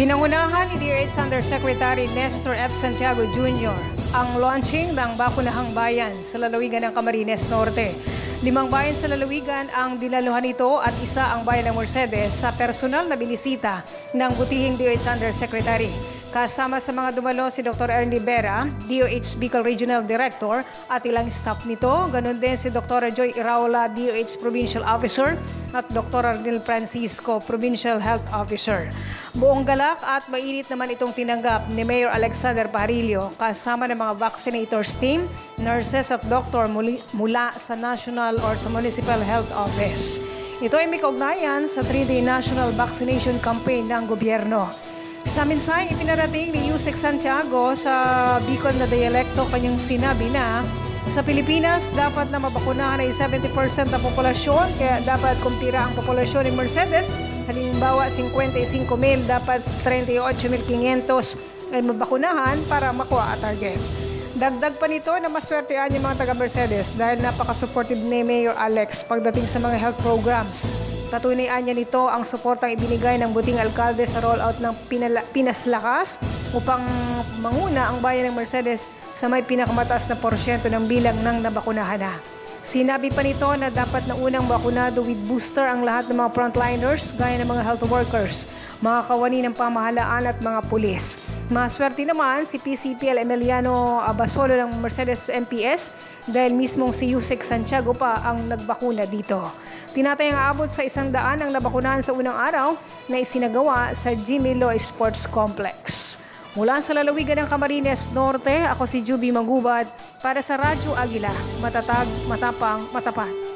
Pinangunahan ni DOH Undersecretary Nestor F. Santiago Jr. ang launching ng Bakunahang Bayan sa lalawigan ng Camarines Norte. Limang bayan sa lalawigan ang dinaluhan nito at isa ang bayan ng Mercedes sa personal na binisita ng butihing DOH Undersecretary. Kasama sa mga dumalo si Dr. Ernie Vera, DOH Bicol Regional Director at ilang staff nito. Ganon din si Dr. Joy Iraola, DOH Provincial Officer at Dr. Arnel Francisco, Provincial Health Officer. Buong galak at mainit naman itong tinanggap ni Mayor Alexander Parillo kasama ng mga vaccinators team, nurses at doktor mula sa National or sa Municipal Health Office. Ito ay may sa 3-day National Vaccination Campaign ng gobyerno. Sa mensahe ipinarating ni Yusek Santiago sa Bicol na dialekto kanyang sinabi na sa Pilipinas dapat na mabakunahan ay 70% ng populasyon kaya dapat kumpira ang populasyon ng Mercedes halimbawa 55 mil dapat 38,500 ay mabakunahan para makuha ang target. Dagdag pa nito na maswertean yung mga taga-Mercedes dahil napaka-supportive ni Mayor Alex pagdating sa mga health programs. Patunayaan niya nito ang suportang ibinigay ng buting alkalde sa rollout ng Pinala- Pinas Lakas upang manguna ang bayan ng Mercedes sa may pinakamataas na porsyento ng bilang ng nabakunahan na. Sinabi pa nito na dapat na unang bakunado with booster ang lahat ng mga frontliners gaya ng mga health workers, mga kawani ng pamahalaan at mga pulis. Maswerte naman si PCPL Emiliano Abasolo ng Mercedes MPS dahil mismong si Yusek Santiago pa ang nagbakuna dito. Tinatayang aabot sa isang daan ang nabakunahan sa unang araw na isinagawa sa Jimmy Loy Sports Complex. Mula sa lalawigan ng Camarines Norte, ako si Juby Magubat para sa Radyo Agila, matatag, matapang, matapat.